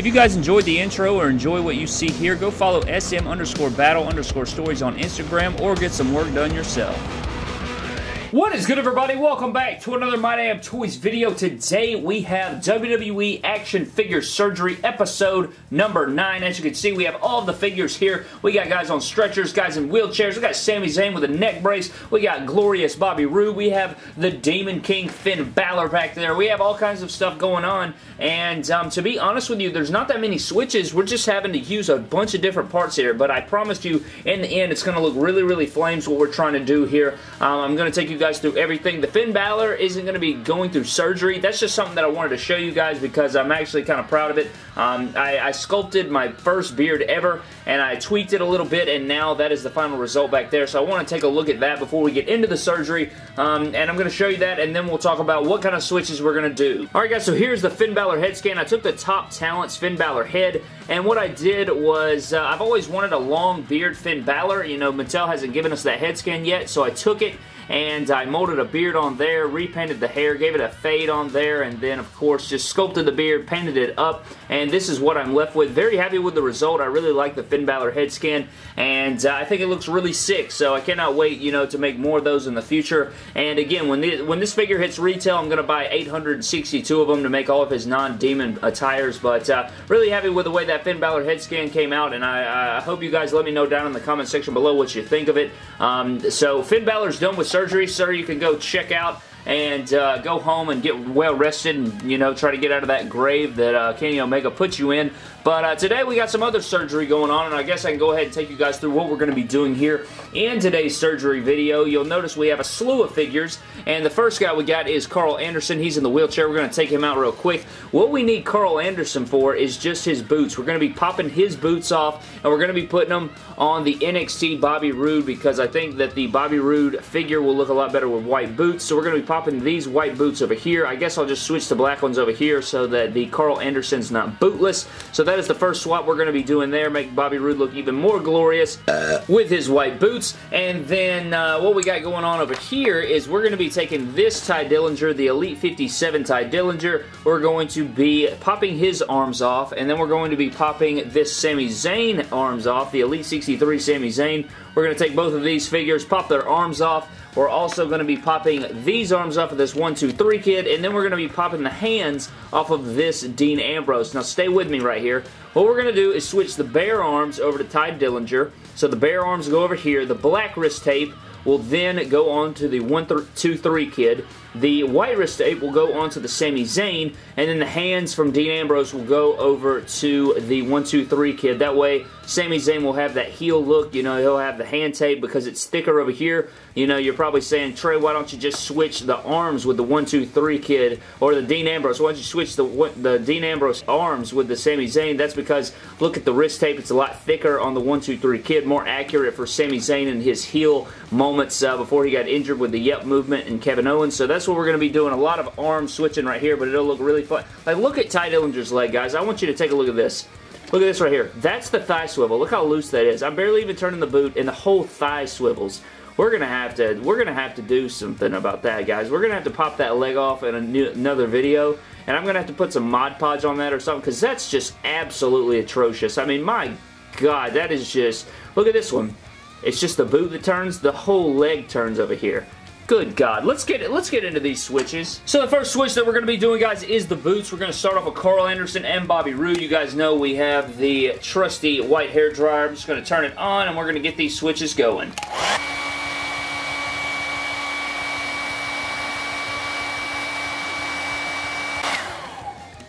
If you guys enjoyed the intro or enjoy what you see here, go follow SM underscore battle underscore stories on Instagram or get some work done yourself. What is good everybody? Welcome back to another My Damn Toys video. Today we have WWE Action Figure Surgery episode number 9. As you can see we have all the figures here. We got guys on stretchers, guys in wheelchairs. We got Sami Zayn with a neck brace. We got Glorious Bobby Roode. We have the Demon King Finn Balor back there. We have all kinds of stuff going on and um, to be honest with you there's not that many switches. We're just having to use a bunch of different parts here but I promised you in the end it's going to look really really flames what we're trying to do here. Um, I'm going to take you guys through everything. The Finn Balor isn't going to be going through surgery. That's just something that I wanted to show you guys because I'm actually kind of proud of it. Um, I, I, sculpted my first beard ever and I tweaked it a little bit and now that is the final result back there. So I want to take a look at that before we get into the surgery um, and I'm going to show you that and then we'll talk about what kind of switches we're going to do. Alright guys, so here's the Finn Balor head scan. I took the top talents Finn Balor head and what I did was uh, I've always wanted a long beard Finn Balor. You know, Mattel hasn't given us that head scan yet so I took it and I molded a beard on there, repainted the hair, gave it a fade on there, and then of course just sculpted the beard, painted it up, and this is what I'm left with. Very happy with the result. I really like the Finn Balor head scan, and uh, I think it looks really sick, so I cannot wait, you know, to make more of those in the future. And again, when, the, when this figure hits retail, I'm going to buy 862 of them to make all of his non-demon attires, but uh, really happy with the way that Finn Balor head scan came out, and I, I, hope you guys let me know down in the comment section below what you think of it. Um, so Finn Balor's done with sir. You can go check out and uh, go home and get well rested and, you know, try to get out of that grave that uh, Kenny Omega put you in. But uh, today we got some other surgery going on, and I guess I can go ahead and take you guys through what we're going to be doing here in today's surgery video. You'll notice we have a slew of figures, and the first guy we got is Karl Anderson. He's in the wheelchair. We're going to take him out real quick. What we need Karl Anderson for is just his boots. We're going to be popping his boots off, and we're going to be putting them on the NXT Bobby Roode because I think that the Bobby Roode figure will look a lot better with white boots. So we're going to be popping these white boots over here. I guess I'll just switch the black ones over here so that the Karl Anderson's not bootless. So that is the first swap we're going to be doing there, make Bobby Roode look even more glorious with his white boots. And then uh, what we got going on over here is we're going to be taking this Tye Dillinger, the Elite 57 Tye Dillinger. We're going to be popping his arms off, and then we're going to be popping this Sami Zayn arms off, the Elite 63 Sami Zayn. We're going to take both of these figures, pop their arms off, we're also going to be popping these arms off of this 1, 2, 3 kid, and then we're going to be popping the hands off of this Dean Ambrose. Now stay with me right here. What we're going to do is switch the bare arms over to Tye Dillinger. So the bare arms go over here. The black wrist tape will then go on to the 1, 2, 3 kid. The white wrist tape will go onto the Sami Zayn, and then the hands from Dean Ambrose will go over to the 1-2-3 kid. That way, Sami Zayn will have that heel look. You know, he'll have the hand tape because it's thicker over here. You know, you're probably saying, Trey, why don't you just switch the arms with the 1-2-3 kid or the Dean Ambrose? Why don't you switch the, the Dean Ambrose arms with the Sami Zayn? That's because, look at the wrist tape. It's a lot thicker on the 1-2-3 kid, more accurate for Sami Zayn and his heel moments uh, before he got injured with the Yep movement and Kevin Owens. So that's that's what we're going to be doing. A lot of arm switching right here, but it'll look really fun. Like, look at Tye Dillinger's leg, guys. I want you to take a look at this. Look at this right here. That's the thigh swivel. Look how loose that is. I'm barely even turning the boot, and the whole thigh swivels. We're gonna have to we're gonna have to do something about that, guys. We're gonna have to pop that leg off in new, another video, and I'm gonna have to put some Mod Podge on that or something because that's just absolutely atrocious. I mean, my God, that is just. Look at this one. It's just the boot that turns. The whole leg turns over here. Good God. Let's get it. let's get into these switches. So the first switch that we're going to be doing, guys, is the boots. We're going to start off with Karl Anderson and Bobby Roode. You guys know we have the trusty white hair dryer. I'm just going to turn it on, and we're going to get these switches going.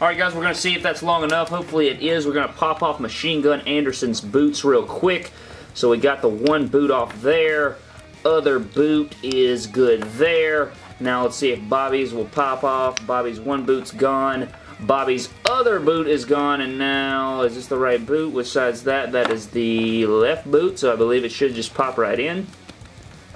Alright guys, we're going to see if that's long enough. Hopefully it is. We're going to pop off Machine Gun Anderson's boots real quick. So we got the one boot off there other boot is good there. Now let's see if Bobby's will pop off. Bobby's one boot's gone. Bobby's other boot is gone, and now, is this the right boot? Which side's that? That is the left boot, so I believe it should just pop right in.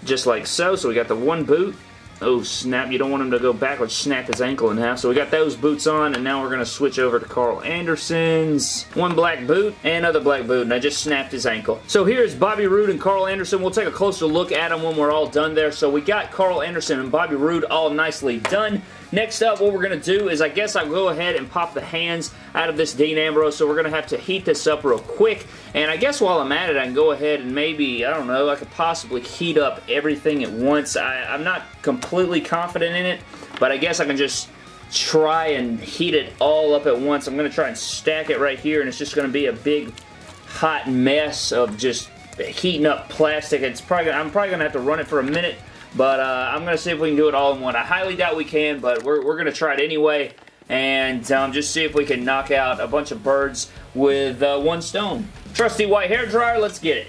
Just like so. So we got the one boot. Oh snap, you don't want him to go backwards, snap his ankle in half. So we got those boots on, and now we're going to switch over to Karl Anderson's. One black boot, and another black boot, and I just snapped his ankle. So here's Bobby Roode and Karl Anderson. We'll take a closer look at them when we're all done there. So we got Karl Anderson and Bobby Roode all nicely done. Next up, what we're going to do is I guess I'll go ahead and pop the hands out of this Dean Ambrose, so we're going to have to heat this up real quick. And I guess while I'm at it, I can go ahead and maybe, I don't know, I could possibly heat up everything at once. I, I'm not completely confident in it, but I guess I can just try and heat it all up at once. I'm going to try and stack it right here, and it's just going to be a big hot mess of just heating up plastic. It's probably I'm probably going to have to run it for a minute, but uh, I'm going to see if we can do it all in one. I highly doubt we can, but we're, we're going to try it anyway and um, just see if we can knock out a bunch of birds with uh, one stone. Trusty white hair dryer, let's get it.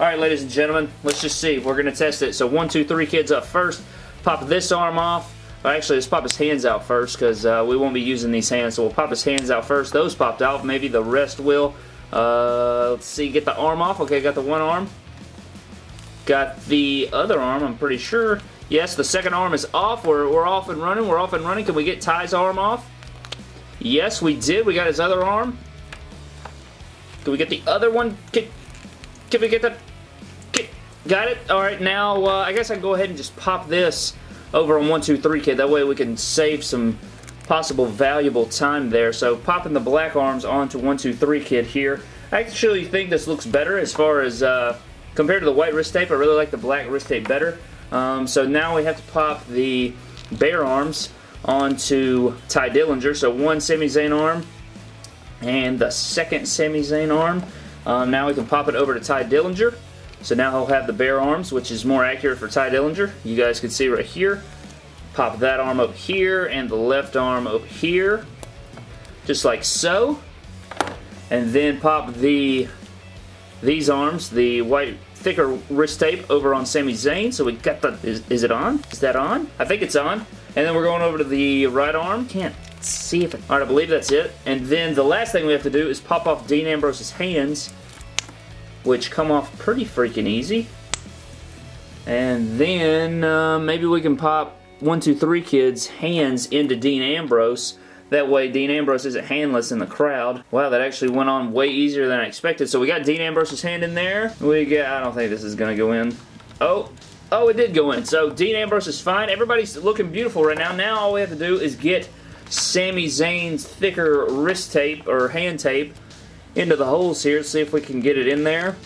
Alright, ladies and gentlemen, let's just see. We're going to test it. So, one, two, three kids up first. Pop this arm off. Actually, let's pop his hands out first because uh, we won't be using these hands. So, we'll pop his hands out first. Those popped out. Maybe the rest will. Uh, let's see. Get the arm off. Okay, got the one arm. Got the other arm, I'm pretty sure. Yes, the second arm is off. We're, we're off and running. We're off and running. Can we get Tye's arm off? Yes, we did. We got his other arm. Can we get the other one? Can, can we get the Got it? Alright, now uh, I guess I can go ahead and just pop this over on 123 Kid. That way we can save some possible valuable time there. So popping the black arms onto 123 Kid here. I actually think this looks better as far as uh, compared to the white wrist tape. I really like the black wrist tape better. Um, so now we have to pop the bare arms onto Tye Dillinger. So one Sami Zayn arm and the second Sami Zayn arm. Um, now we can pop it over to Tye Dillinger. So now he'll have the bare arms, which is more accurate for Tye Dillinger. You guys can see right here. Pop that arm up here and the left arm up here. Just like so. And then pop the these arms, the white thicker wrist tape over on Sami Zayn. So we got the, is, is it on? Is that on? I think it's on. And then we're going over to the right arm. Can't see if it, alright, I believe that's it. And then the last thing we have to do is pop off Dean Ambrose's hands which come off pretty freaking easy. And then uh, maybe we can pop 123 Kids hands into Dean Ambrose. That way Dean Ambrose isn't handless in the crowd. Wow, that actually went on way easier than I expected. So we got Dean Ambrose's hand in there. We get, I don't think this is going to go in. Oh, oh, it did go in. So Dean Ambrose is fine. Everybody's looking beautiful right now. Now all we have to do is get Sami Zayn's thicker wrist tape or hand tape into the holes here, see if we can get it in there.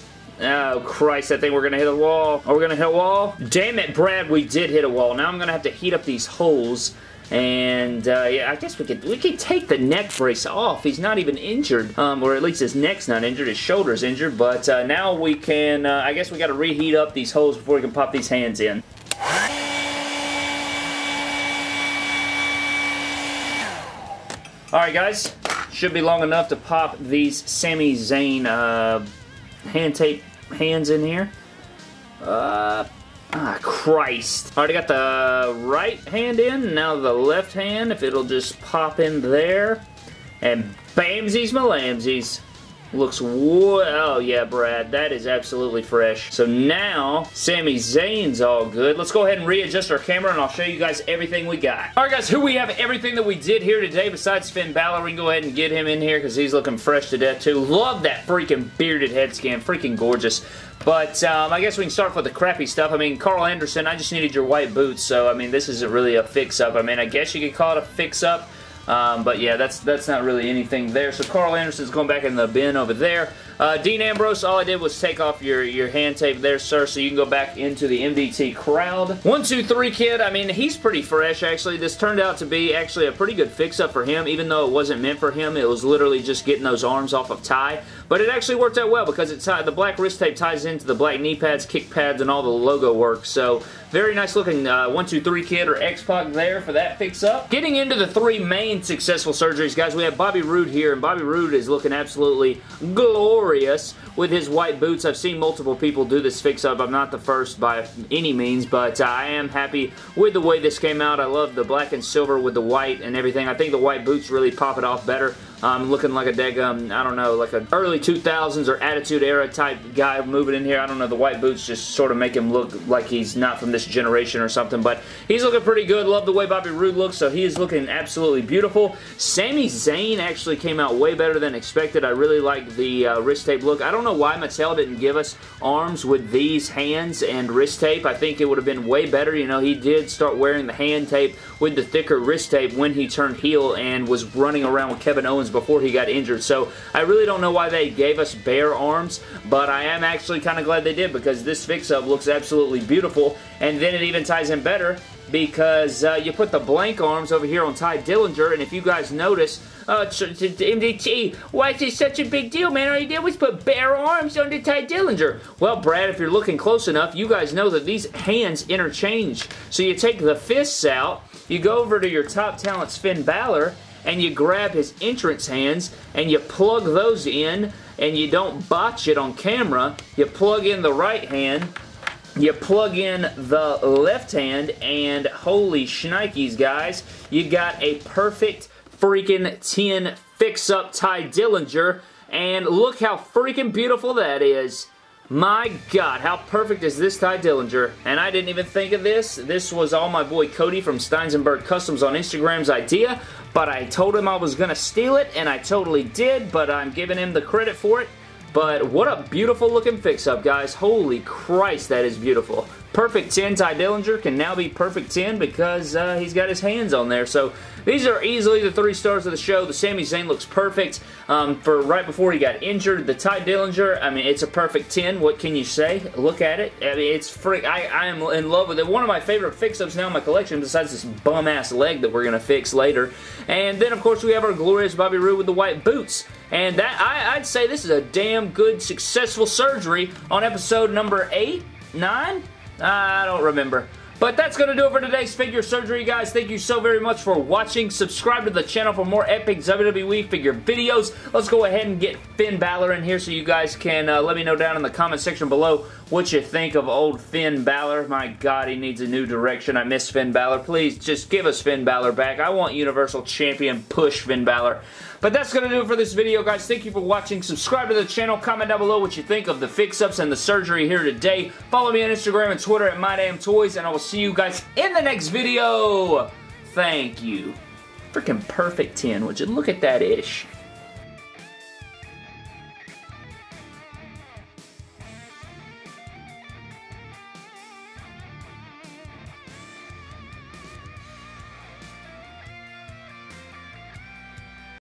Oh, Christ, I think we're going to hit a wall. Are we going to hit a wall? Damn it, Brad, we did hit a wall. Now I'm going to have to heat up these holes. And, uh, yeah, I guess we could we could take the neck brace off. He's not even injured, um, or at least his neck's not injured. His shoulder's injured. But uh, now we can, uh, I guess we got to reheat up these holes before we can pop these hands in. Alright, guys. Should be long enough to pop these Sami Zayn uh, hand tape hands in here. Uh, ah, Christ. Already got the right hand in, now the left hand, if it'll just pop in there. And bamsies malamsies. Looks, oh yeah, Brad, that is absolutely fresh. So now, Sami Zayn's all good. Let's go ahead and readjust our camera and I'll show you guys everything we got. Alright guys, who we have everything that we did here today besides Finn Balor. We can go ahead and get him in here because he's looking fresh to death too. Love that freaking bearded head scan. Freaking gorgeous. But um, I guess we can start with the crappy stuff. I mean, Karl Anderson, I just needed your white boots, so I mean, this isn't really a fix-up. I mean, I guess you could call it a fix-up. Um, but yeah, that's that's not really anything there. So Karl Anderson's going back in the bin over there. Uh, Dean Ambrose, all I did was take off your, your hand tape there, sir, so you can go back into the MDT crowd. One, two, three kid, I mean, he's pretty fresh, actually. This turned out to be actually a pretty good fix-up for him, even though it wasn't meant for him. It was literally just getting those arms off of Tye. But it actually worked out well because it's the black wrist tape ties into the black knee pads, kick pads, and all the logo work. So very nice looking uh, 123 kid or X-Pac there for that fix-up. Getting into the three main successful surgeries, guys, we have Bobby Roode here, and Bobby Roode is looking absolutely glorious with his white boots. I've seen multiple people do this fix-up. I'm not the first by any means, but uh, I am happy with the way this came out. I love the black and silver with the white and everything. I think the white boots really pop it off better. Um, looking like a degum, I don't know, like an early 2000s or Attitude Era type guy moving in here. I don't know, the white boots just sort of make him look like he's not from this generation or something, but he's looking pretty good. Love the way Bobby Roode looks, so he is looking absolutely beautiful. Sami Zayn actually came out way better than expected. I really like the uh, wrist tape look. I don't know why Mattel didn't give us arms with these hands and wrist tape. I think it would have been way better. You know, he did start wearing the hand tape with the thicker wrist tape when he turned heel and was running around with Kevin Owens before he got injured. So I really don't know why they gave us bare arms, but I am actually kind of glad they did because this fix-up looks absolutely beautiful. And then it even ties in better because uh, you put the blank arms over here on Tye Dillinger, and if you guys notice, uh, MDT, why is this such a big deal, man? All you did was put bare arms under Tye Dillinger. Well, Brad, if you're looking close enough, you guys know that these hands interchange. So you take the fists out, you go over to your top talent's Finn Balor, and you grab his entrance hands, and you plug those in, and you don't botch it on camera. You plug in the right hand, you plug in the left hand, and holy shnikes, guys, you got a perfect freaking 10 fix-up Tye Dillinger, and look how freaking beautiful that is. My God, how perfect is this Tye Dillinger? And I didn't even think of this. This was all my boy Cody from Steinsenberg Customs on Instagram's idea, but I told him I was going to steal it, and I totally did, but I'm giving him the credit for it. But what a beautiful looking fix-up, guys. Holy Christ, that is beautiful. Perfect 10 Tye Dillinger can now be perfect 10 because uh, he's got his hands on there. So these are easily the three stars of the show. The Sami Zayn looks perfect um, for right before he got injured. The Tye Dillinger, I mean, it's a perfect 10. What can you say? Look at it. I mean, it's freak. I, I am in love with it. One of my favorite fix-ups now in my collection besides this bum-ass leg that we're going to fix later. And then, of course, we have our glorious Bobby Roode with the white boots. And that I, I'd say this is a damn good, successful surgery on episode number 8, 9? I don't remember. But that's going to do it for today's figure surgery, guys. Thank you so very much for watching. Subscribe to the channel for more epic WWE figure videos. Let's go ahead and get Finn Balor in here so you guys can uh, let me know down in the comment section below what you think of old Finn Balor. My God, he needs a new direction. I miss Finn Balor. Please, just give us Finn Balor back. I want Universal Champion push Finn Balor. But that's going to do it for this video, guys. Thank you for watching. Subscribe to the channel. Comment down below what you think of the fix-ups and the surgery here today. Follow me on Instagram and Twitter at MyDamnToys, and I will see you guys in the next video. Thank you. Freaking perfect 10, would you? Look at that ish.